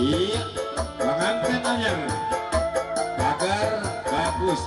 Iya, pengantin anyar agar bagus,